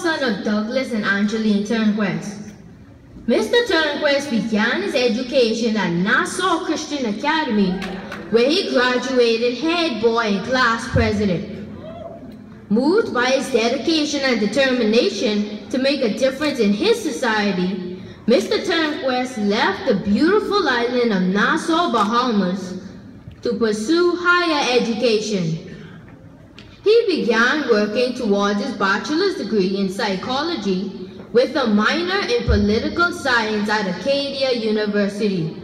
son of Douglas and Angeline Turnquest. Mr. Turnquest began his education at Nassau Christian Academy, where he graduated head boy and class president. Moved by his dedication and determination to make a difference in his society, Mr. Turnquest left the beautiful island of Nassau, Bahamas to pursue higher education. He began working towards his bachelor's degree in psychology with a minor in political science at Acadia University.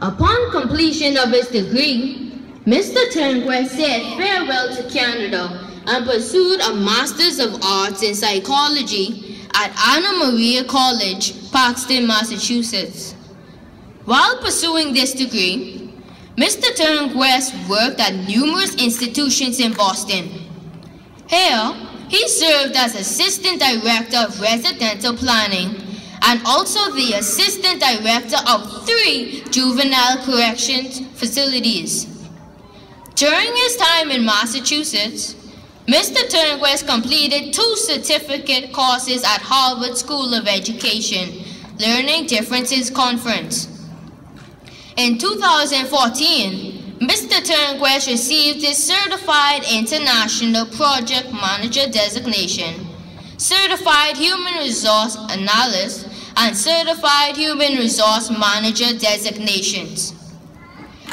Upon completion of his degree, Mr. Turnquest said farewell to Canada and pursued a Master's of Arts in Psychology at Anna Maria College, Paxton, Massachusetts. While pursuing this degree, Mr. Turnquest worked at numerous institutions in Boston. Here, he served as Assistant Director of Residential Planning and also the Assistant Director of three juvenile corrections facilities. During his time in Massachusetts, Mr. Turnquest completed two certificate courses at Harvard School of Education, Learning Differences Conference. In 2014, Mr. Turnquest received his Certified International Project Manager designation, Certified Human Resource Analyst, and Certified Human Resource Manager designations.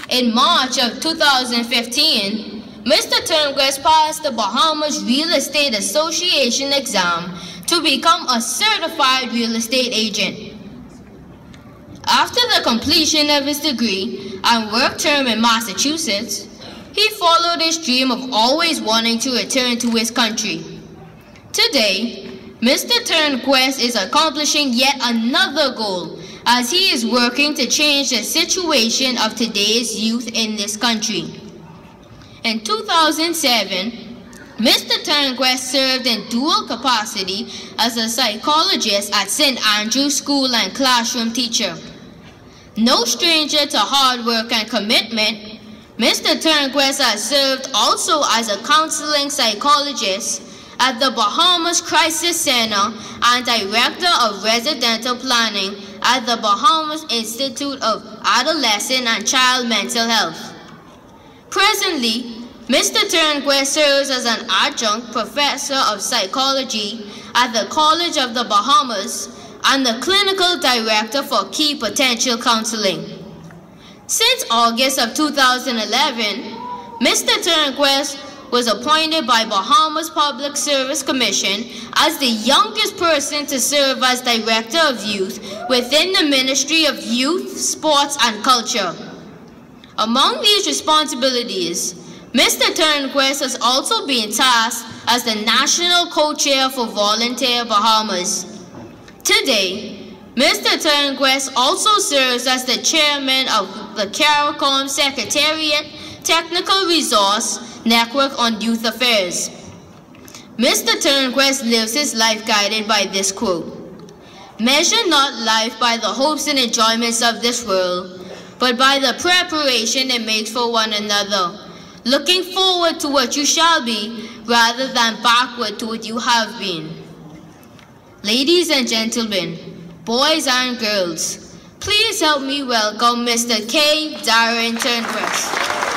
In March of 2015, Mr. Turnquest passed the Bahamas Real Estate Association exam to become a certified real estate agent. After the completion of his degree and work term in Massachusetts, he followed his dream of always wanting to return to his country. Today, Mr. Turnquest is accomplishing yet another goal as he is working to change the situation of today's youth in this country. In 2007, Mr. Turnquest served in dual capacity as a psychologist at St. Andrew's School and classroom teacher. No stranger to hard work and commitment, Mr. Turnquest has served also as a counseling psychologist at the Bahamas Crisis Center and Director of Residential Planning at the Bahamas Institute of Adolescent and Child Mental Health. Presently, Mr. Turnquest serves as an adjunct professor of psychology at the College of the Bahamas and the clinical director for key potential counseling. Since August of 2011, Mr. Turnquest was appointed by Bahamas Public Service Commission as the youngest person to serve as Director of Youth within the Ministry of Youth, Sports and Culture. Among these responsibilities, Mr. Turnquest has also been tasked as the National Co-Chair for Volunteer Bahamas. Today, Mr. Turnquest also serves as the Chairman of the CARICOM Secretariat Technical Resource Network on Youth Affairs. Mr. Turnquest lives his life guided by this quote, Measure not life by the hopes and enjoyments of this world, but by the preparation it makes for one another, looking forward to what you shall be rather than backward to what you have been. Ladies and gentlemen, boys and girls, please help me welcome Mr. K. Darron Turnquest.